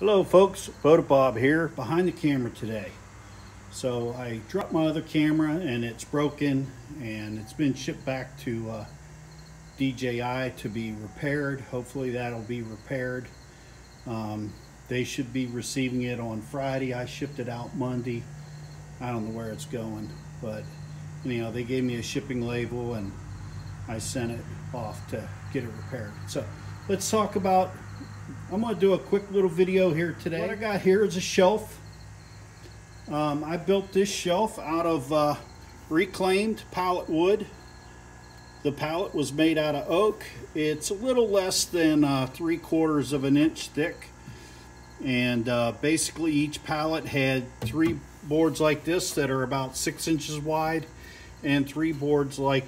Hello folks, Bota Bob here, behind the camera today. So I dropped my other camera and it's broken and it's been shipped back to uh, DJI to be repaired. Hopefully that'll be repaired. Um, they should be receiving it on Friday. I shipped it out Monday. I don't know where it's going, but anyhow, they gave me a shipping label and I sent it off to get it repaired. So let's talk about I'm going to do a quick little video here today. What I got here is a shelf. Um, I built this shelf out of uh, reclaimed pallet wood. The pallet was made out of oak. It's a little less than uh, three quarters of an inch thick. And uh, basically each pallet had three boards like this that are about six inches wide and three boards like,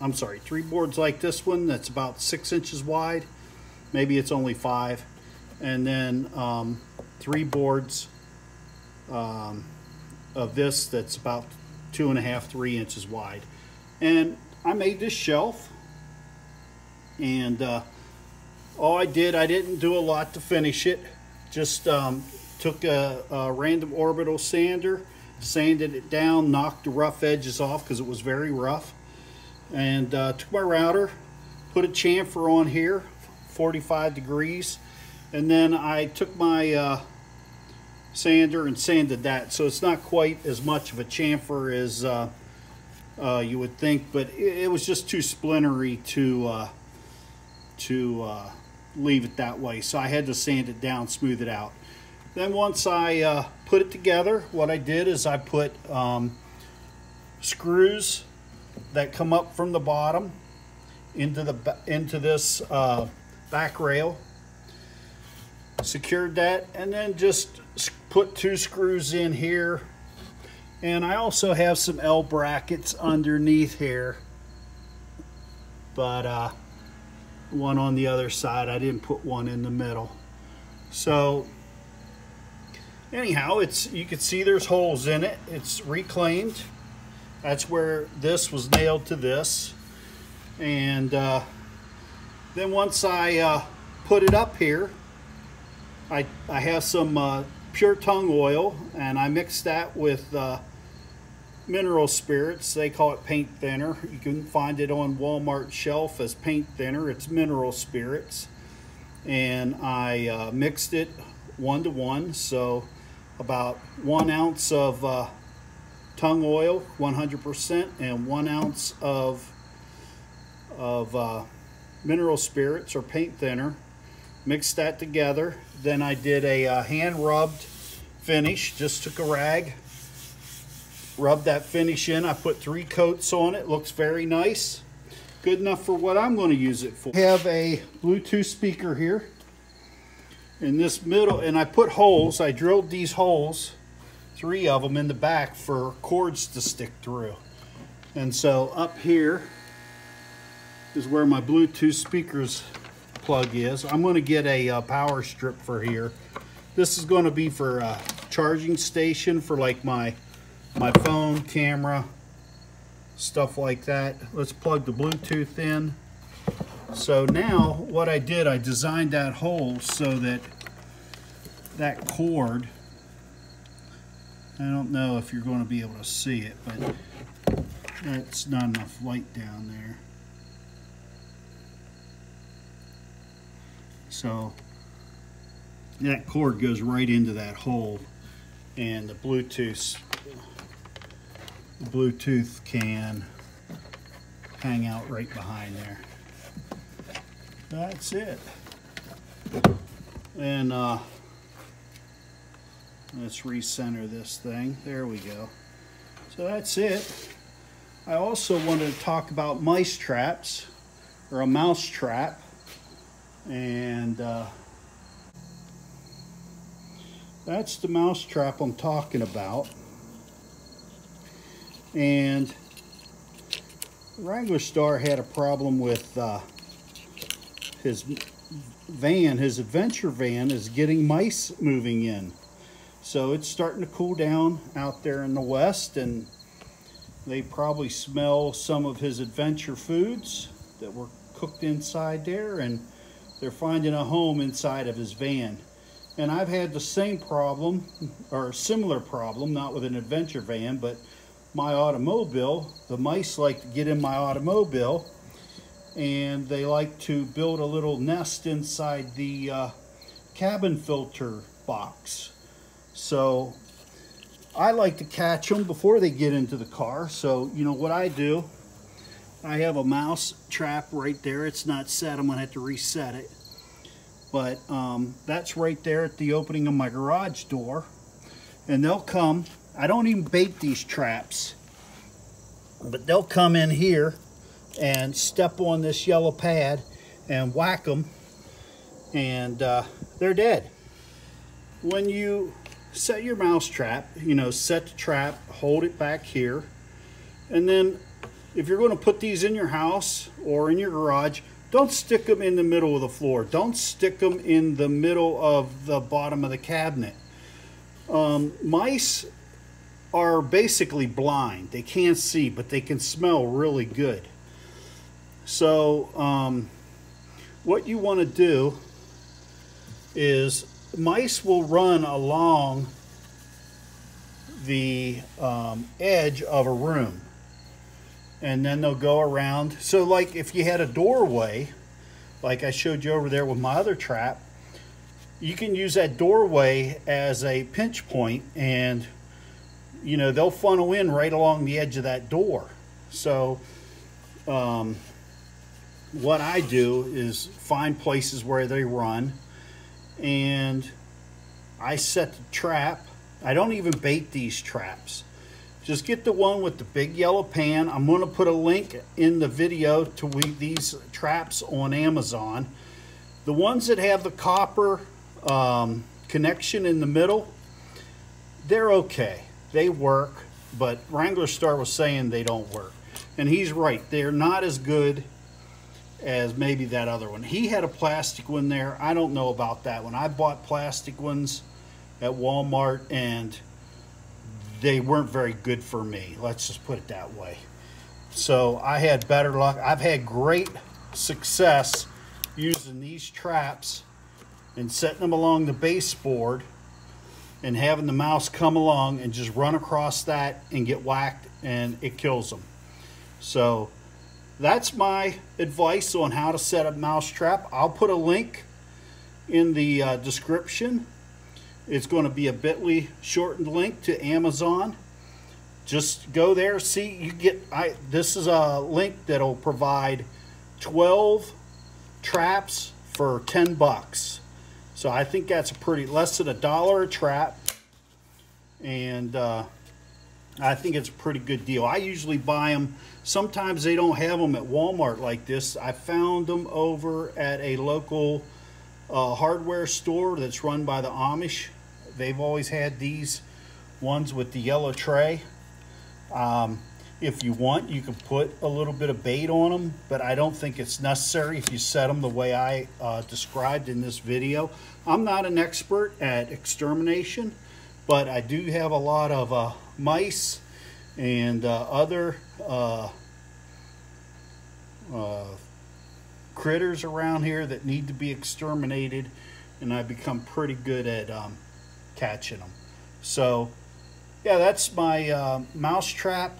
I'm sorry, three boards like this one that's about six inches wide. Maybe it's only five and then um, three boards um, of this that's about two and a half, three inches wide. And I made this shelf and uh, all I did, I didn't do a lot to finish it. Just um, took a, a, random orbital sander, sanded it down, knocked the rough edges off because it was very rough. And uh, took my router, put a chamfer on here, 45 degrees, and then I took my uh, sander and sanded that. So it's not quite as much of a chamfer as uh, uh, you would think, but it, it, was just too splintery to, uh, to uh, leave it that way. So I had to sand it down, smooth it out. Then once I uh, put it together, what I did is I put um, screws that come up from the bottom into the into this back rail secured that and then just put two screws in here. And I also have some L brackets underneath here. But uh, one on the other side I didn't put one in the middle. So anyhow it's you can see there's holes in it. It's reclaimed. That's where this was nailed to this. And uh, then once I uh, put it up here I, I have some uh, pure tung oil and I mix that with uh, mineral spirits. They call it paint thinner. You can find it on Walmart shelf as paint thinner. It's mineral spirits. And I uh, mixed it one to one. So about one ounce of uh, tung oil, 100%, and one ounce of, of uh, mineral spirits or paint thinner mixed that together. Then I did a uh, hand rubbed finish, just took a rag, rubbed that finish in. I put three coats on it, looks very nice. Good enough for what I'm gonna use it for. I have a Bluetooth speaker here in this middle, and I put holes, I drilled these holes, three of them in the back for cords to stick through. And so up here is where my Bluetooth speakers plug is. I'm going to get a uh, power strip for here. This is going to be for a charging station for like my my phone, camera, stuff like that. Let's plug the Bluetooth in. So now what I did, I designed that hole so that that cord, I don't know if you're going to be able to see it, but that's not enough light down there. So that cord goes right into that hole and the Bluetooth the Bluetooth can hang out right behind there. That's it. And uh, let's recenter this thing. There we go. So that's it. I also wanted to talk about mice traps or a mouse trap and uh, that's the mouse trap I'm talking about and Wrangler Star had a problem with uh, his van, his adventure van is getting mice moving in. So it's starting to cool down out there in the west and they probably smell some of his adventure foods that were cooked inside there and they're finding a home inside of his van. And I've had the same problem, or similar problem, not with an adventure van, but my automobile. The mice like to get in my automobile and they like to build a little nest inside the uh, cabin filter box. So I like to catch them before they get into the car. So, you know what I do, I have a mouse trap right there. It's not set, I'm gonna have to reset it. But um, that's right there at the opening of my garage door. And they'll come, I don't even bait these traps, but they'll come in here and step on this yellow pad and whack them and uh, they're dead. When you set your mouse trap, you know, set the trap, hold it back here, and then if you're going to put these in your house or in your garage, don't stick them in the middle of the floor. Don't stick them in the middle of the bottom of the cabinet. Um, mice are basically blind. They can't see, but they can smell really good. So um, what you want to do is mice will run along the um, edge of a room and then they'll go around. So like if you had a doorway, like I showed you over there with my other trap, you can use that doorway as a pinch point and you know they'll funnel in right along the edge of that door. So um, what I do is find places where they run and I set the trap. I don't even bait these traps. Just get the one with the big yellow pan. I'm going to put a link in the video to these traps on Amazon. The ones that have the copper um, connection in the middle, they're okay. They work, but Wrangler Star was saying they don't work. And he's right. They're not as good as maybe that other one. He had a plastic one there. I don't know about that one. I bought plastic ones at Walmart and they weren't very good for me. Let's just put it that way. So I had better luck. I've had great success using these traps and setting them along the baseboard and having the mouse come along and just run across that and get whacked and it kills them. So that's my advice on how to set up mousetrap. I'll put a link in the uh, description. It's going to be a bit.ly shortened link to Amazon. Just go there, see, you get, I. this is a link that'll provide 12 traps for 10 bucks. So I think that's a pretty, less than a dollar a trap. And uh, I think it's a pretty good deal. I usually buy them. Sometimes they don't have them at Walmart like this. I found them over at a local uh, hardware store that's run by the Amish. They've always had these ones with the yellow tray. Um, if you want, you can put a little bit of bait on them, but I don't think it's necessary if you set them the way I uh, described in this video. I'm not an expert at extermination, but I do have a lot of uh, mice and uh, other uh, uh, critters around here that need to be exterminated and I become pretty good at um, catching them. So yeah, that's my uh, mousetrap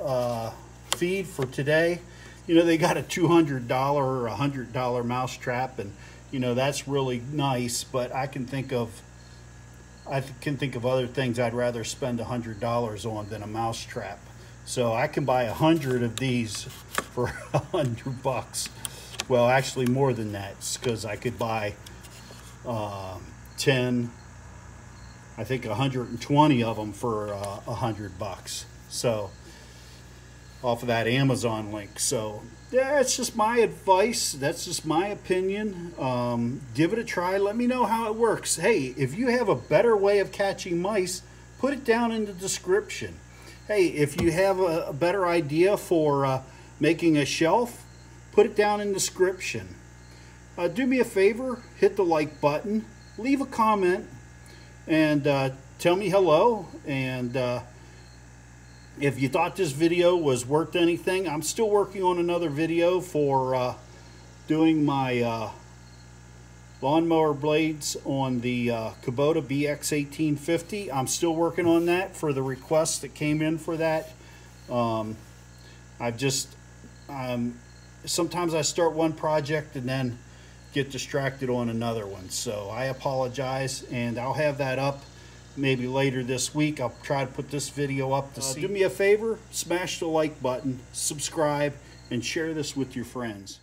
uh, feed for today. You know, they got a $200 or $100 mousetrap and you know, that's really nice, but I can think of I can think of other things I'd rather spend a hundred dollars on than a mousetrap. So I can buy a hundred of these for a hundred bucks. Well, actually more than that, because I could buy uh, 10, I think 120 of them for uh, a uh, hundred bucks. So off of that Amazon link. So yeah, it's just my advice. That's just my opinion. Um, give it a try. Let me know how it works. Hey, if you have a better way of catching mice, put it down in the description. Hey, if you have a, a better idea for uh, making a shelf, put it down in the description. Uh, do me a favor, hit the like button, leave a comment, and uh, tell me hello. And uh, if you thought this video was worth anything, I'm still working on another video for uh, doing my uh, lawnmower blades on the uh, Kubota BX1850. I'm still working on that for the request that came in for that. Um, I've just, um, sometimes I start one project and then get distracted on another one. So I apologize and I'll have that up maybe later this week. I'll try to put this video up to uh, see. Do me a favor, smash the like button, subscribe, and share this with your friends.